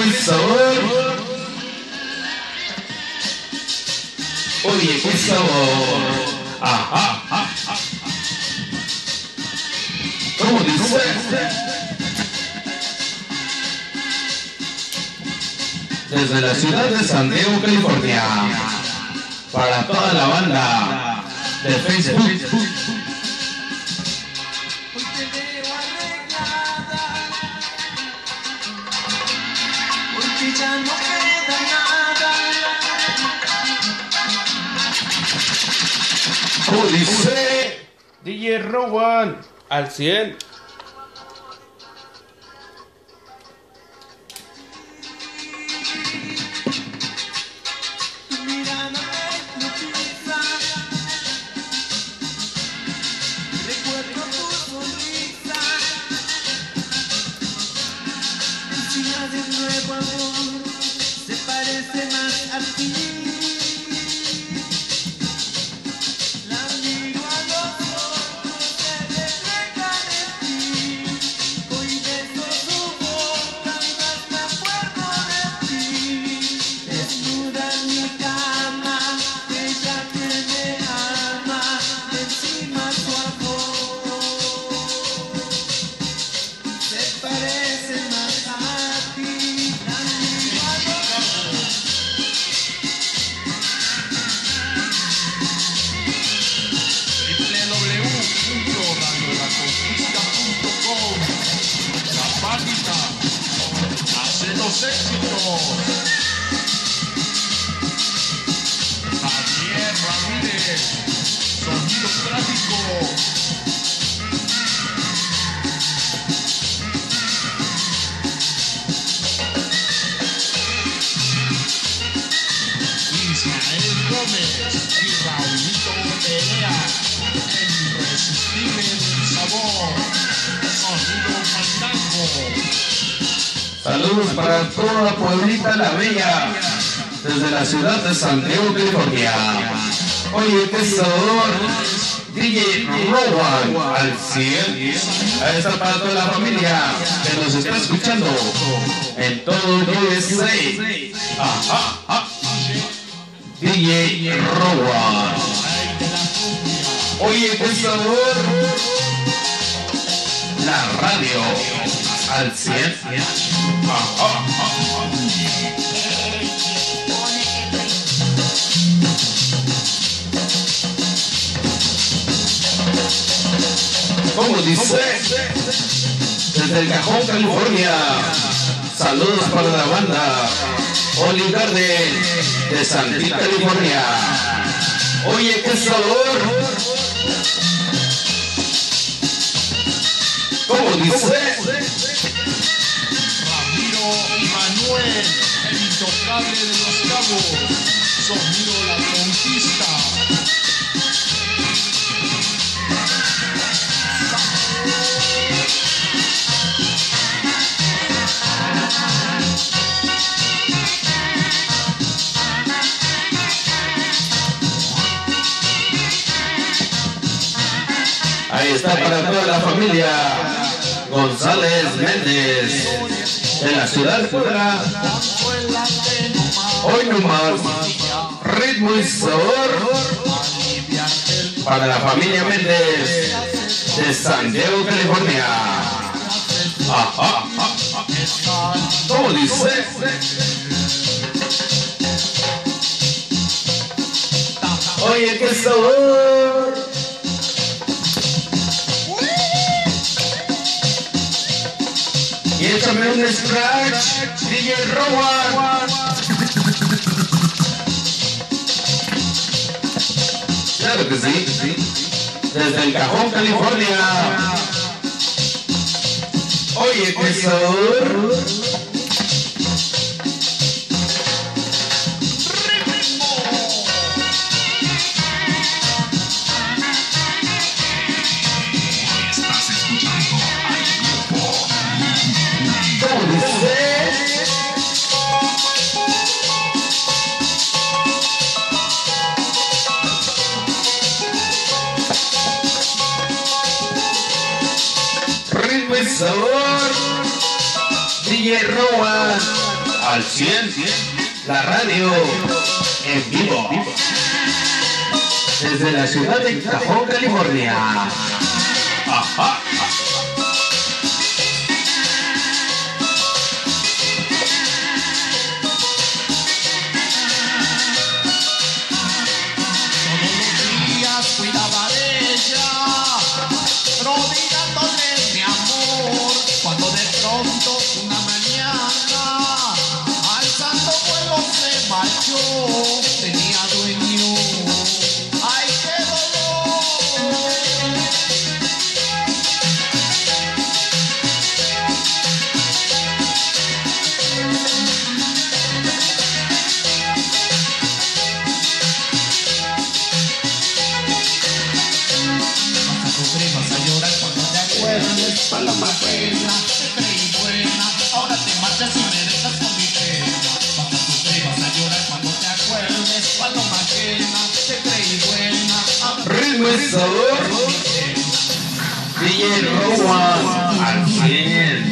y sabor. Oye, qué sabor. Ajá, ajá, ajá. ¿Cómo dice? Desde la ciudad de San Diego, California, para toda la banda de Facebook. DJ Rowan al 100. Tu mirada me hipnotiza. Recuerdo de nuevo parece más a ti. México. Javier Ramírez. Saludos para toda Pueblita La Bella, desde la ciudad de San Diego, California. Oye, qué sabor. DJ Rowan al 100. Ahí está para toda la familia que nos está escuchando en todo USA. Ajá, ajá. DJ Rowan. Oye, qué sabor. Radio al 100. Ajá, ajá. ¿Cómo dice? Desde el Cajón, California. Saludos para la banda. Olive Garden de Santita, California. Oye, qué sabor. Ramiro Manuel, el intocable de los cabos, sonido la conquista. Ahí está para toda la familia. González Méndez de la ciudad de Puebla. Hoy nomás ritmo y sabor para la familia Méndez de San Diego, California. Ajá, ajá. ¿Cómo dice? Oye, qué sabor. Échame un scratch, DJ Rowan. Claro que sí. Desde el Cajón, California. Oye, qué Y sabor. DJ Rowan. al 100. La radio en vivo. Desde la ciudad de Cajón, California. Ajá. Marchó, tenía dueño. ¡Ay, qué dolor! Vas a sufrir, vas a llorar cuando te acuerdes Paloma buena, te whistle. Being the one again.